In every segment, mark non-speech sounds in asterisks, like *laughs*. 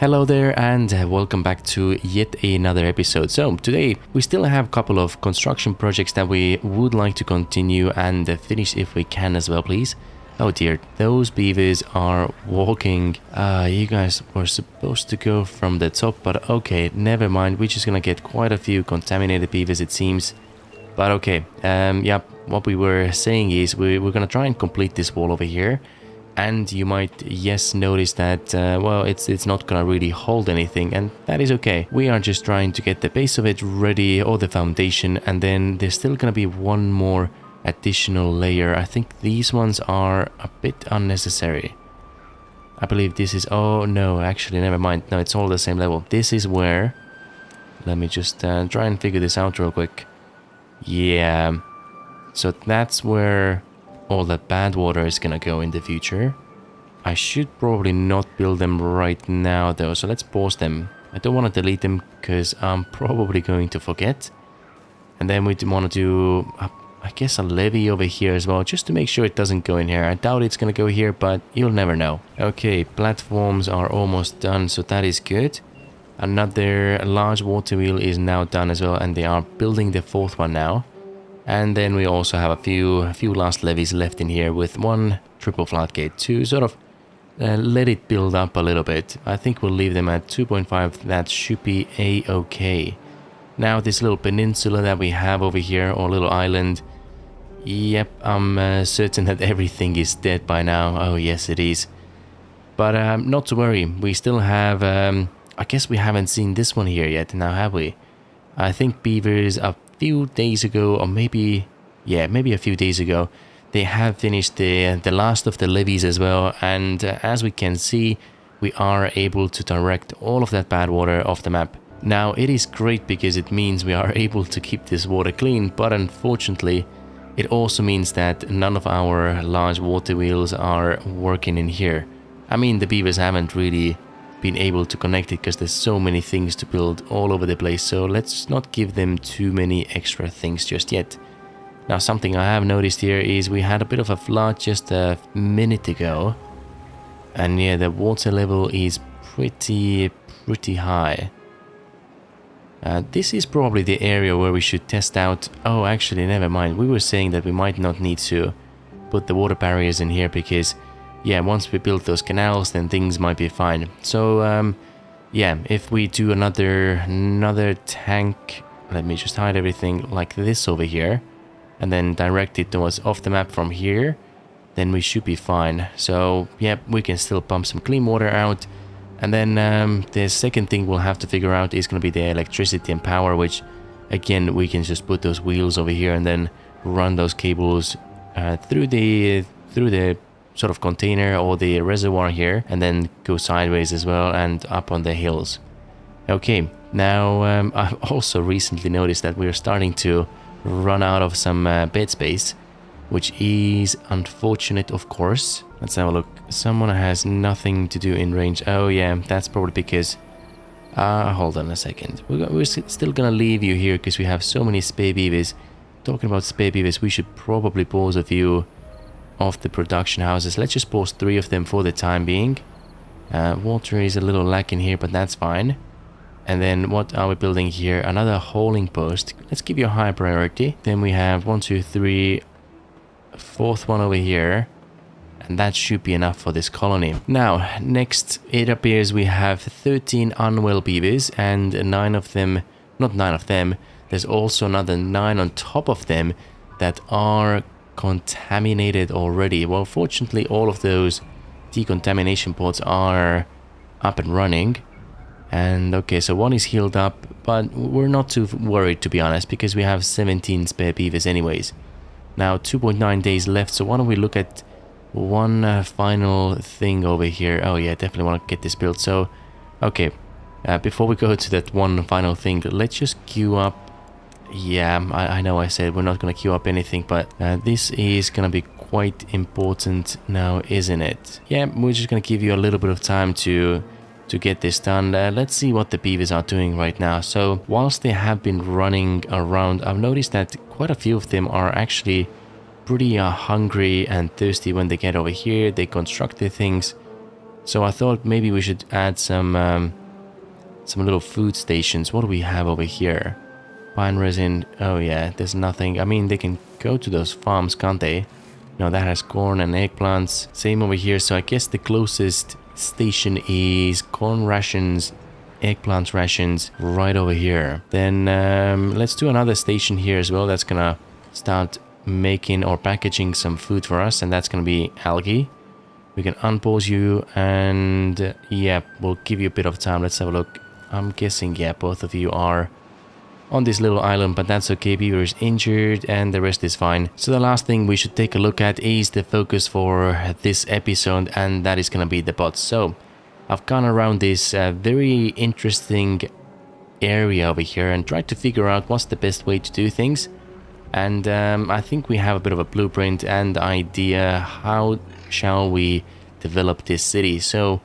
Hello there and uh, welcome back to yet another episode. So today we still have a couple of construction projects that we would like to continue and uh, finish if we can as well please. Oh dear, those beavers are walking. Uh, you guys were supposed to go from the top, but okay, never mind. We're just gonna get quite a few contaminated beavers it seems. But okay, um, yeah, what we were saying is we, we're gonna try and complete this wall over here and you might yes notice that uh, well it's it's not gonna really hold anything and that is okay. We are just trying to get the base of it ready or the foundation and then there's still gonna be one more additional layer. I think these ones are a bit unnecessary. I believe this is oh no actually never mind. No it's all the same level. This is where let me just uh, try and figure this out real quick. Yeah. So that's where all that bad water is gonna go in the future. I should probably not build them right now though, so let's pause them. I don't want to delete them because I'm *laughs* probably going to forget. And then we want to do, uh, I guess, a levee over here as well, just to make sure it doesn't go in here. I doubt it's going to go here, but you'll never know. Okay, platforms are almost done, so that is good. Another large water wheel is now done as well, and they are building the fourth one now. And then we also have a few a few last levees left in here with one triple floodgate to sort of uh, let it build up a little bit. I think we'll leave them at 2.5. That should be a-okay. Now this little peninsula that we have over here, or little island, yep, I'm uh, certain that *laughs* everything is dead by now. Oh yes, it is. But um, not to worry, we still have, um, I guess we haven't seen this one here yet now, have we? I think beavers are few days ago, or maybe, yeah, maybe a few days ago, they have finished the, the last of the levees as well. And uh, as we can see, we are able to direct all of that bad water off the map. Now, it is great because it means we are *laughs* able to keep this water clean, but unfortunately, it also means that none of our large water wheels are working in here. I mean, the beavers haven't really been able to connect it because there's so many things to build all over the place. So let's not give them too many extra things just yet. Now something I have noticed here is we had a bit of a flood just a minute ago. And yeah, the water level is pretty, pretty high. Uh, this is probably the area where we should test out... Oh, actually, never mind. We were saying that we might not need to put the water barriers in here because yeah, once we build those canals, then things might be fine. So, um, yeah, if we do another another tank, let me just hide everything like this over here, and then direct it towards off the map from here, then we should be fine. So, yeah, we can still pump some clean water out. And then um, the second thing we'll have to figure out is going to be the electricity and power, which, again, we can just put those wheels over here and then run those cables uh, through the through the sort of container or the reservoir here and then go sideways as well and up on the hills. Okay, now um, *laughs* I've also recently noticed that we're starting to run out of some uh, bed space, which is unfortunate of course. Let's have a look. Someone has nothing to do in range. Oh yeah, that's probably because... Uh, hold on a second. We're, we're still gonna leave you here because we have so many spare beavers. Talking about spare beavers, we should probably pause a few of the production houses. Let's just post three of them for the time being. Uh, water is a little lacking here, but that's fine. And then what are we building here? Another holding post. Let's give you a high priority. Then we have one, two, three, fourth one over here. And that should be enough for this colony. Now, next, it appears we have 13 unwell beavers and nine of them, not nine of them, there's also another nine on top of them that are contaminated already. Well, fortunately, all of those decontamination pods are up and running. And okay, so one is healed up, but we're not too worried to be honest, because we have 17 spare beavers anyways. Now 2.9 days left, so why don't we look at one uh, final thing over here. Oh yeah, definitely want to get this built. So, okay, uh, before we go to that one final thing, let's just queue up yeah, I, I, know I said we're not going to queue up anything, but uh, this is going to be quite important now, isn't it? Yeah, we're just going to give you a little bit of time to to get this done. Uh, let's see what the beavers are doing right now. So whilst they have been running around, I've noticed that quite a few of them are actually pretty uh, hungry and thirsty when they get over here. They construct their things. So I thought maybe we should add some um, some little food stations. What do we have over here? Pine resin. Oh yeah, there's nothing. I mean, they can go to those farms, can't they? No, that has corn and eggplants. Same over here. So I guess the closest station is corn rations, eggplant rations right over here. Then um, let's do another station here as well. That's gonna start making or packaging some food for us, and that's gonna be algae. We can unpause you and uh, yeah, we'll give you a bit of time. Let's have a look. I'm guessing, yeah, both of you are on this little island, but that's okay. Beaver is injured and the rest is fine. So the last thing we should take a look at is the focus for this episode and that is going to be the bots. So I've gone around this uh, very interesting area over here and tried to figure out what's the best way to do things. And um, I think we have a bit of a blueprint and idea how shall we develop this city. So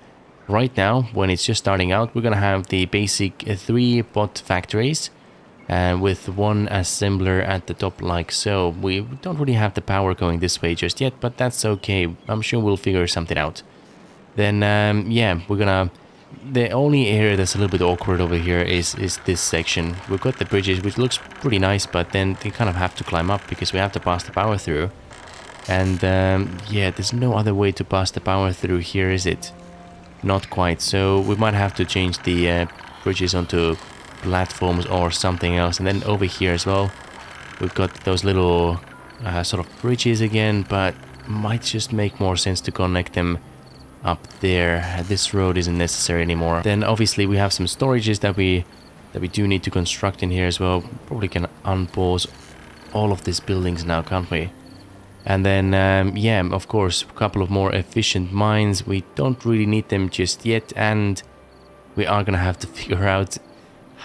right now, when it's just starting out, we're going to have the basic three bot factories and uh, with one assembler at the top like so. We don't really have the power going this way just yet, but that's okay. I'm sure we'll figure something out. Then, um, yeah, we're gonna... The only area that's a little bit awkward over here is, is this section. We've got the bridges, which looks pretty nice, but then they kind of have to climb up because we have to pass the power through. And um, yeah, there's no other way to pass the power through here, is it? Not quite. So we might have to change the uh, bridges onto platforms or something else. And then over here as well, we've got those little uh, sort of bridges again, but might just make more sense to connect them up there. This road isn't necessary anymore. Then obviously we have some storages that we that we do need to construct in here as well. Probably can unpause all of these buildings now, can't we? And then, um, yeah, of course, a couple of more efficient mines. We don't really need them just yet, and we are gonna have to *laughs* figure out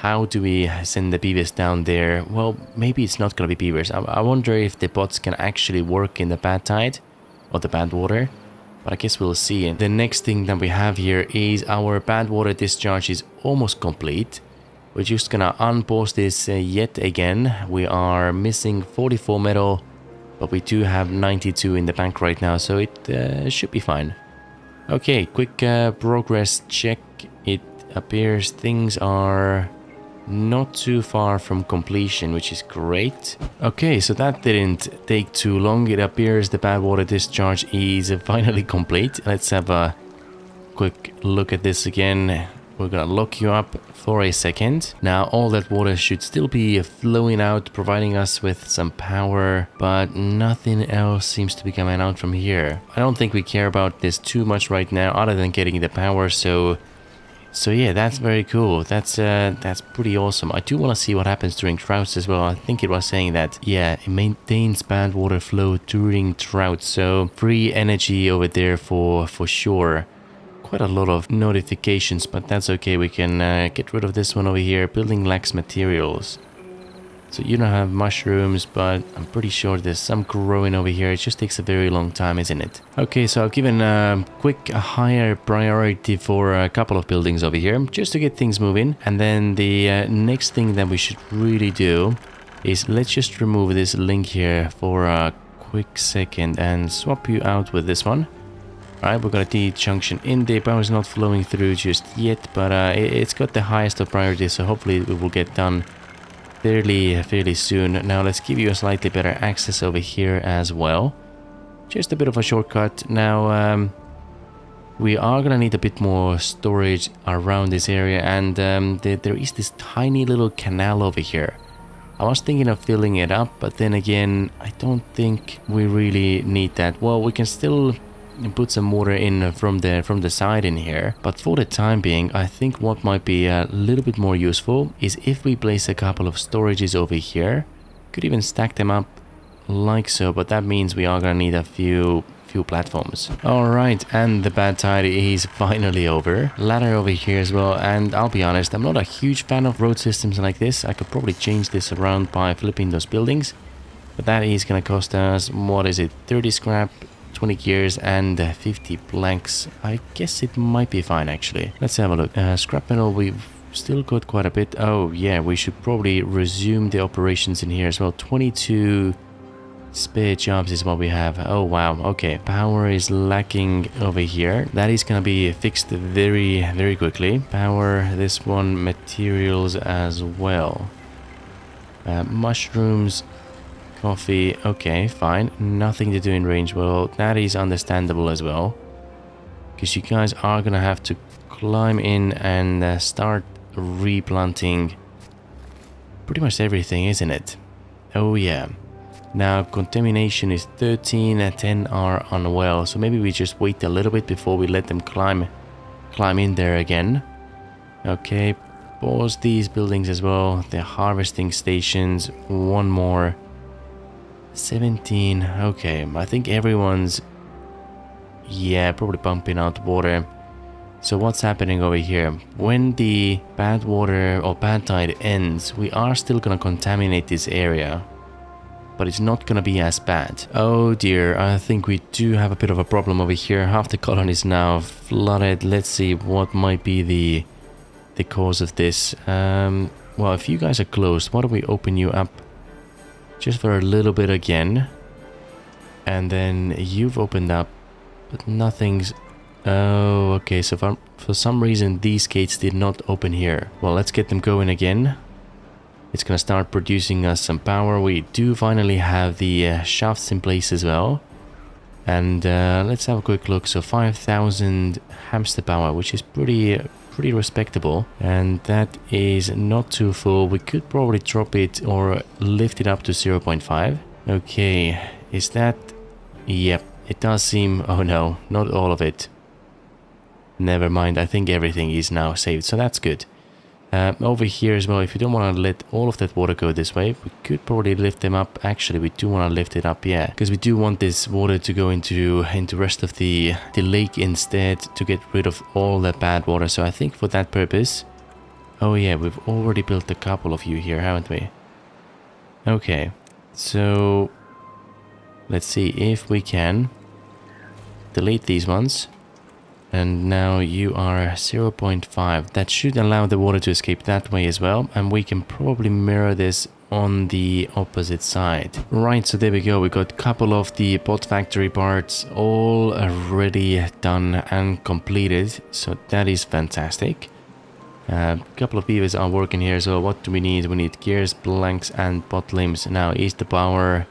how do we send the beavers down there. Well, maybe it's not gonna be beavers. I, I wonder if the bots can actually work in the bad tide or the bad water. But I guess we'll see. The next thing that we have here is our bad water discharge is almost complete. We're just gonna unpause this uh, yet again. We are missing 44 metal but we do have 92 in the bank right now, so it uh, should be fine. Okay, quick uh, progress check. It appears things are not too far from completion, which is great. Okay, so that didn't take too long. It appears the bad water discharge is *laughs* finally complete. Let's have a quick look at this again. We're gonna lock you up for a second. Now all that water should still be flowing out, providing us with some power, but nothing else seems to be coming out from here. I don't think we care about this too much right now, other than getting the power, so... So yeah, that's very cool. That's uh, that's pretty awesome. I do want to see what happens during droughts as well. I think it was saying that, yeah, it maintains bad water flow during droughts. So free energy over there for, for sure quite a lot of notifications, but that's okay. We can uh, get rid of this one over here. Building lacks materials. So you don't have mushrooms, but I'm pretty sure there's some growing over here. It just takes a very long time, isn't it? Okay, so I've given a quick a higher priority for a couple of buildings over here, just to get things moving. And then the uh, next thing that we should really do is let's just remove this link here for a quick second and swap you out with this one. Alright, we've got a D junction in there. Power is not flowing through just yet, but uh, it, has got the highest of priority, so hopefully it will get done fairly, fairly soon. Now let's give you a slightly better access over here as well. Just a bit of a shortcut. Now, um, we are gonna need a bit more storage around this area, and um, there, there is this tiny little canal over here. I was thinking of filling it up, but then again, I don't think we really need that. Well, we can still put some water in uh, from the from the side in here. But for the time being I think what might be a little bit more useful is if we place a couple of storages over here. Could even stack them up like so but that means we are gonna need a few few platforms. All right and the bad tide is *laughs* finally over. Ladder over here as well and i'll be honest i'm not a huge fan of road systems like this. I could probably change this around by flipping those buildings. But that is gonna cost us what is it 30 scrap 20 gears and 50 planks. I guess it might be fine actually. Let's have a look. Uh, scrap metal, we've still got quite a bit. Oh yeah, we should probably resume the operations in here as well. 22 Spare jobs is what we have. Oh, wow. Okay. Power is lacking over here. That is going to be fixed very, very quickly. Power, this one, materials as well. Uh, mushrooms, coffee. Okay, fine. Nothing to do in range. Well, that is understandable as well. Because you guys are going to have to climb in and uh, start replanting pretty much everything, isn't it? Oh, yeah. Now contamination is 13 and 10 are unwell. So maybe we just wait a little bit before we let them climb climb in there again. Okay, pause these buildings as well. The harvesting stations, one more. 17, okay. I think everyone's, yeah, probably pumping out water. So what's happening over here? When the bad water or bad tide ends, we are still gonna contaminate this area but it's not gonna be as bad. Oh dear, I think we do have a bit of a problem over here. Half the colony is now flooded. Let's see what might be the the cause of this. Um, well, if you guys are closed, why don't we open you up just for a little bit again? And then you've opened up, but nothing's... Oh, okay, so for, for some reason these gates did not open here. Well, let's get them going again. It's gonna start producing us some power. We do finally have the uh, shafts in place as well. And uh, let's have a quick look. So 5,000 hamster power, which is pretty pretty respectable. And that is not too full. We could probably drop it or lift it up to 0.5. Okay, is that... Yep, it does seem... Oh no, not all of it. Never mind, I think everything is now saved, so that's good. Uh, over here as well, if you don't want to let all of that water go this way, we could probably lift them up. Actually, we do want to lift it up, yeah. Because we do want this water to go into into rest of the, the lake instead to get rid of all the bad water. So I think for that purpose... Oh yeah, we've already built a couple of you here, haven't we? Okay, so... Let's see if we can delete these ones and now you are 0.5 that should allow the water to escape that way as well. And we can probably mirror this on the opposite side. Right so there we go. We got a couple of the bot factory parts all already done and completed. So that is fantastic. A uh, couple of beavers are working here so what do we need? We need gears blanks and bot limbs. Now is the power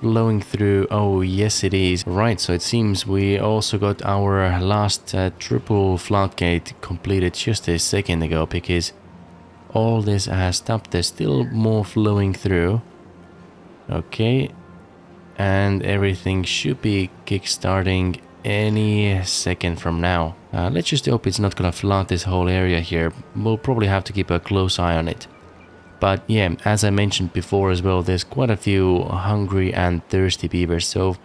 flowing through. Oh, yes it is. Right, so it seems we also got our last uh, triple floodgate completed just a second ago because all this has stopped. There's still more flowing through. Okay, and everything should be kickstarting any second from now. Uh, let's just hope it's not gonna flood this whole area here. We'll probably have to keep a close eye on it. But yeah, as I mentioned before as well, there's quite a few hungry and thirsty beavers. So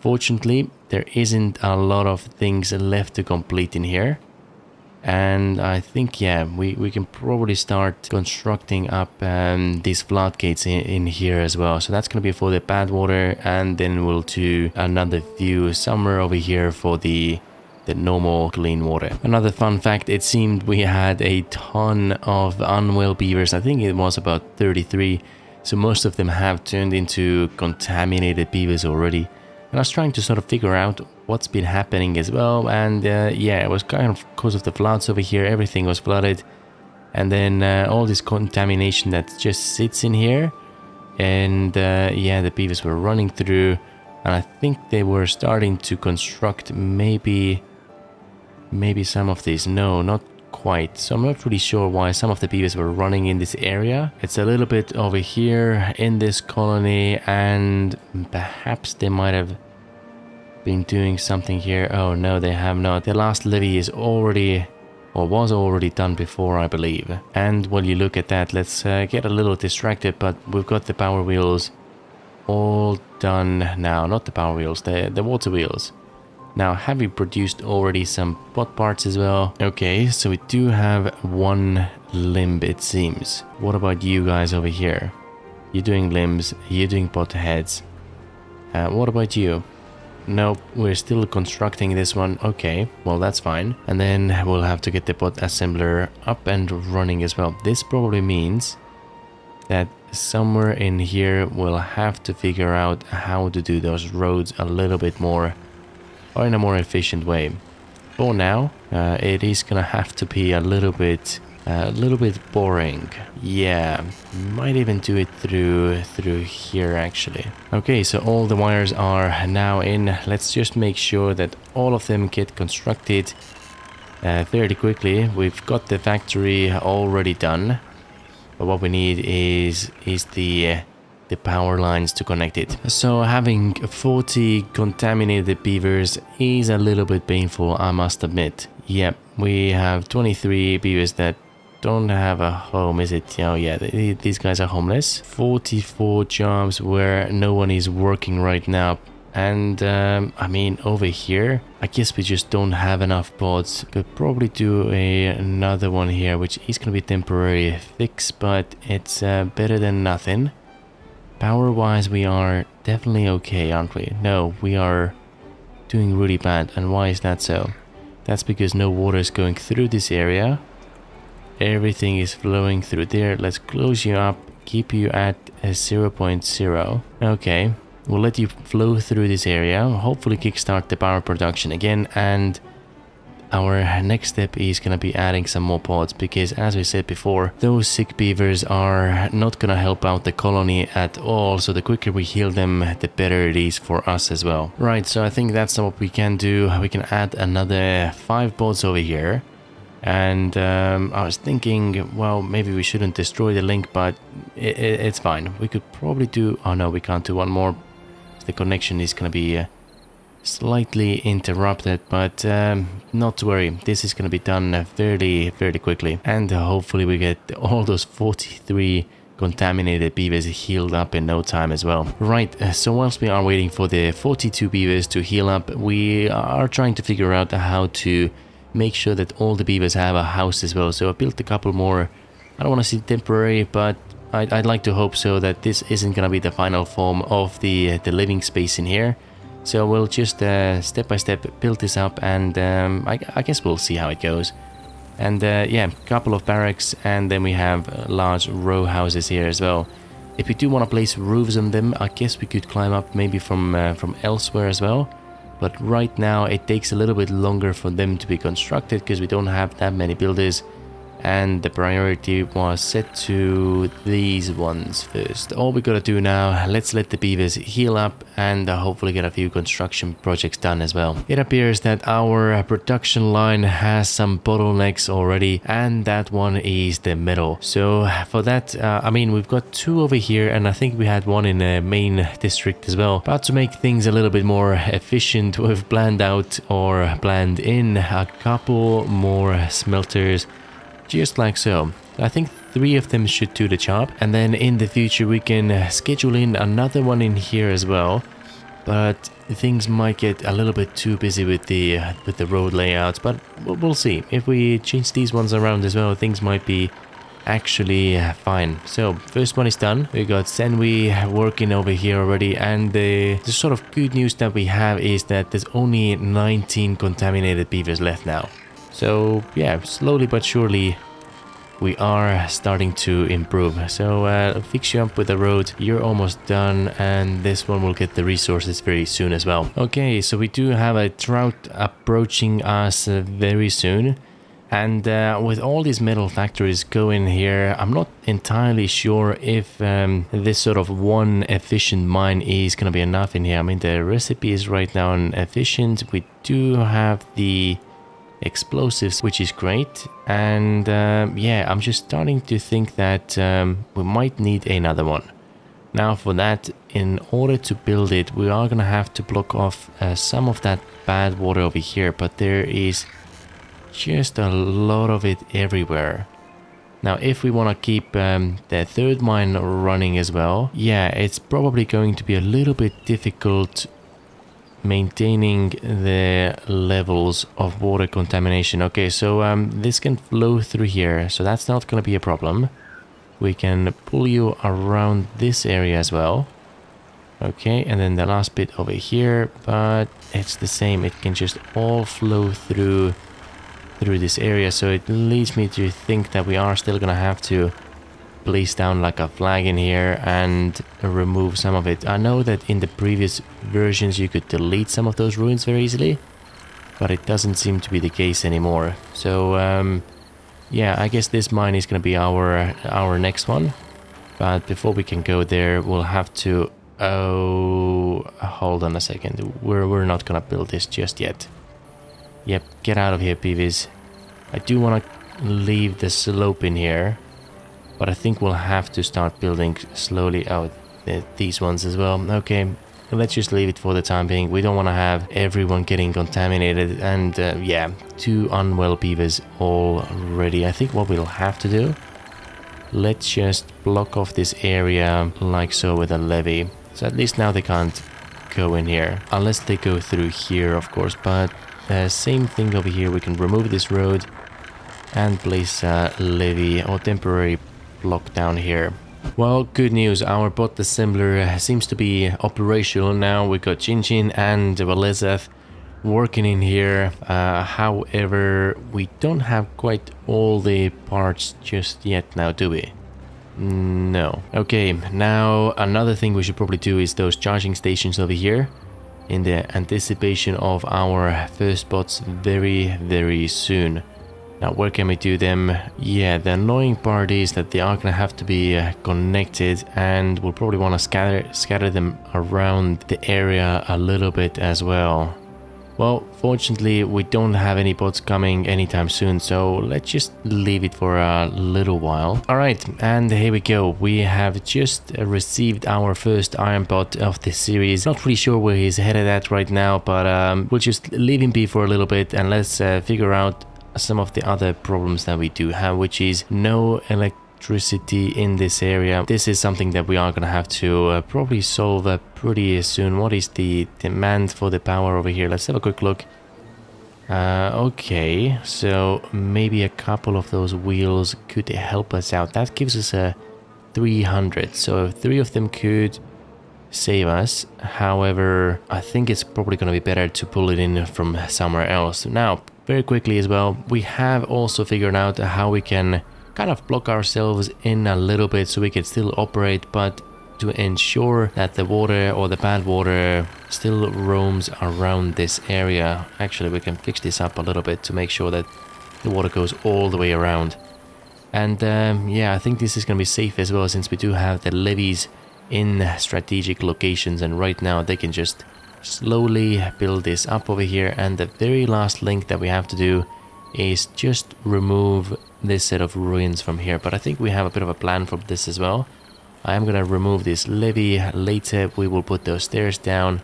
fortunately, there isn't a lot of things left to complete in here. And I think, yeah, we, we can probably start constructing up um, these floodgates in, in here as well. So that's going to be for the bad water. And then we'll do another view somewhere over here for the the normal clean water. Another fun fact, it seemed we had a ton of unwell beavers. I think it was about 33. So most of them have turned into contaminated beavers already. And I was trying to sort of figure out what's been happening as well. And uh, yeah, it was kind of because of the floods over here. Everything was flooded. And then uh, all this contamination that just sits in here. And uh, yeah, the beavers were running through. And I think they were starting to construct maybe maybe some of these. No, not quite. So I'm not really sure why some of the beavers were running in this area. It's a little bit over here in this colony and perhaps they might have been doing something here. Oh no, they have not. The last levee is already or was already done before, I believe. And while you look at that, let's uh, get a little distracted, but we've got the power wheels all done now. Not the power wheels, the, the water wheels. Now, have we produced already some bot parts as well? Okay, so we do have one limb, it seems. What about you guys over here? You're doing limbs, you're doing bot heads. Uh, what about you? Nope, we're still constructing this one. Okay, well that's fine. And then we'll have to get the bot assembler up and running as well. This probably means that somewhere in here we'll have to figure out how to do those roads a little bit more or in a more efficient way. For now, uh, it is gonna have to be a little bit a little bit boring. Yeah, might even do it through through here actually. Okay, so all the wires are now in. Let's just make sure that all of them get constructed uh, fairly quickly. We've got the factory already done. But what we need is is the uh, the power lines to connect it. So having 40 contaminated beavers is a little bit painful, I must admit. Yep, we have 23 beavers that don't have a home, is it? Oh yeah, these guys are homeless. 44 jobs where no one is working right now. And um, I mean, over here, I guess we just don't have enough pods. Could probably do a, another one here, which is going to be temporary fix, but it's uh, better than nothing. Power-wise, we are definitely okay, aren't we? No, we are doing really bad. And why is that so? That's because no water is going through this area. Everything is flowing through there. Let's close you up, keep you at a 0.0. Okay, we'll let you flow through this area. Hopefully kickstart the power production again and our next step is going to be adding some more pods because as we said before those sick beavers are not going to help out the colony at all so the quicker we heal them the better it is for us as well right so i think that's what we can do we can add another five pods over here and um, I was thinking, well, maybe we shouldn't destroy the link, but it, it, it's fine. We could probably do, oh no, we can't do one more. The connection is going to be uh, slightly interrupted, but um, not to worry. This is going to be done fairly, fairly quickly. And hopefully we get all those 43 contaminated beavers healed up in no time as well. Right, uh, so whilst we are waiting for the 42 beavers to heal up, we are trying to figure out how to make sure that all the beavers have a house as well. So I built a couple more. I don't want to say temporary, but I'd, I'd, like to hope so that this isn't going to be the final form of the, the living space in here. So we'll just uh, step by step build this up and um, I, I, guess we'll see how it goes. And uh, yeah, couple of barracks and then we have large row houses here as well. If we do want to place roofs on them, I guess we could climb up maybe from uh, from elsewhere as well. But right now it takes a little bit longer for them to be constructed because we don't have that many builders and the priority was set to these ones first. All we gotta do now, let's let the beavers heal up and uh, hopefully get a few construction projects done as well. It appears that our production line has some bottlenecks already and that one is the metal. So for that, uh, I mean, we've got two over here and I think we had one in the main district as well. But to make things a little bit more efficient, we've planned out or planned in a couple more smelters just like so. I think three of them should do the job and then in the future we can schedule in another one in here as well. But things might get a little bit too busy with the uh, with the road layouts but we'll see. If we change these ones around as well things might be actually uh, fine. So first one is done. We got Senwi working over here already and the, the sort of good news that we have is that there's only 19 contaminated beavers left now so yeah, slowly but surely we are starting to improve. So uh, fix you up with the road. You're almost done and this one will get the resources very soon as well. Okay, so we do have a drought approaching us uh, very soon. And uh, with all these metal factories going here, I'm not entirely sure if um, this sort of one efficient mine is going to be enough in here. I mean, the recipe is right now efficient. We do have the explosives, which is great. And um, yeah, I'm just starting to think that um, we might need another one. Now for that, in order to build it, we are going to have to block off uh, some of that bad water over here, but there is just a lot of it everywhere. Now, if we want to keep um, the third mine running as well, yeah, it's probably going to be a little bit difficult maintaining the levels of water contamination. Okay, so um, this can flow through here, so that's not going to be a problem. We can pull you around this area as well. Okay, and then the last bit over here, but it's the same. It can just all flow through through this area, so it leads me to think that we are still going to have to place down like a flag in here and remove some of it. I know that in the previous versions you could delete some of those ruins very easily, but it doesn't seem to be the case anymore. So um, yeah, I guess this mine is going to be our our next one. But before we can go there, we'll have to... Oh, hold on a second. We're, we're not going to build this just yet. Yep, get out of here, Beavis. I do want to leave the slope in here. But I think we'll have to start building slowly out these ones as well. Okay, let's just leave it for the time being. We don't want to have everyone getting contaminated and uh, yeah, two unwell beavers already. I think what we'll have to do, let's just block off this area like so with a levee. So at least now they can't go in here, unless they go through here, of course. But uh, same thing over here, we can remove this road and place a levee or temporary block down here. Well, good news, our bot assembler seems to be operational now. We got Chin and Valezeth working in here. Uh, however, we don't have quite all the parts just yet now, do we? No. Okay, now another thing we should probably do is those charging stations over here in the anticipation of our first bots very, very soon. Now where can we do them? Yeah, the annoying part is that they are gonna have to be uh, connected and we'll probably want to scatter, scatter them around the area a little bit as well. Well, fortunately we don't have any bots coming anytime soon, so let's just leave it for a little while. Alright, and here we go. We have just received our first iron bot of the series. Not really sure where he's headed at right now, but um, we'll just leave him be for a little bit and let's uh, figure out some of the other problems that we do have, which is no electricity in this area. This is something that we are going to have to uh, probably solve uh, pretty soon. What is the demand for the power over here? Let's have a quick look. Uh, okay, so maybe a couple of those wheels could help us out. That gives us a 300, so three of them could save us. However, I think it's probably going to be better to pull it in from somewhere else. Now, very quickly as well, we have also figured out how we can kind of block ourselves in a little bit so we can still operate, but to ensure that the water or the bad water still roams around this area. Actually, we can fix this up a little bit to make sure that the water goes all the way around. And um, yeah, I think this is going to be safe as well since we do have the levees in strategic locations and right now they can just slowly build this up over here and the very last link that we have to do is just remove this set of ruins from here. But I think we have a bit of a plan for this as well. I am gonna remove this levee. Later we will put those stairs down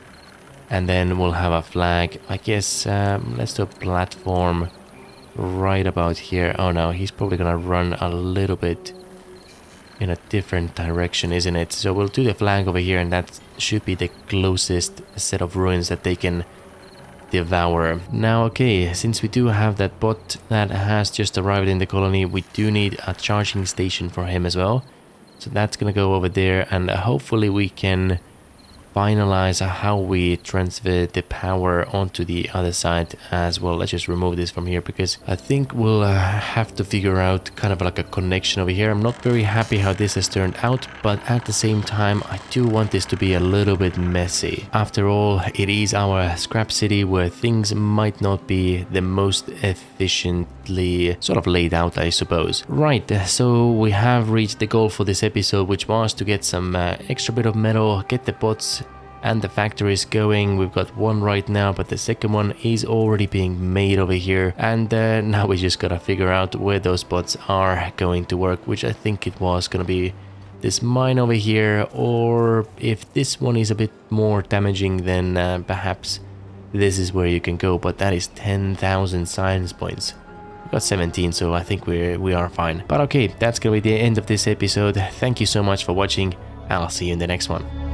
and then we'll have a flag. I guess um, let's do a platform right about here. Oh no he's probably gonna run a little bit in a different direction, isn't it? So we'll do the flag over here and that should be the closest set of ruins that they can devour. Now, okay, since we do have that bot that has just arrived in the colony, we do need a charging station for him as well. So that's gonna go over there and hopefully we can finalize how we transfer the power onto the other side as well. Let's just remove this from here because I think we'll uh, have to figure out kind of like a connection over here. I'm not very happy how this has turned out, but at the same time, I do want this to be a little bit messy. After all, it is our scrap city where things might not be the most efficiently sort of laid out, I suppose. Right, so we have reached the goal for this episode, which was to get some uh, extra bit of metal, get the bots and the factory is going. We've got one right now, but the second one is already being made over here. And uh, now we just gotta figure out where those bots are going to work, which I think it was gonna be this mine over here, or if this one is a bit more damaging, then uh, perhaps this is where you can go, but that is 10,000 science points. Got 17, so I think we're, we are fine. But okay, that's gonna be the end of this episode. Thank you so much for watching, I'll see you in the next one.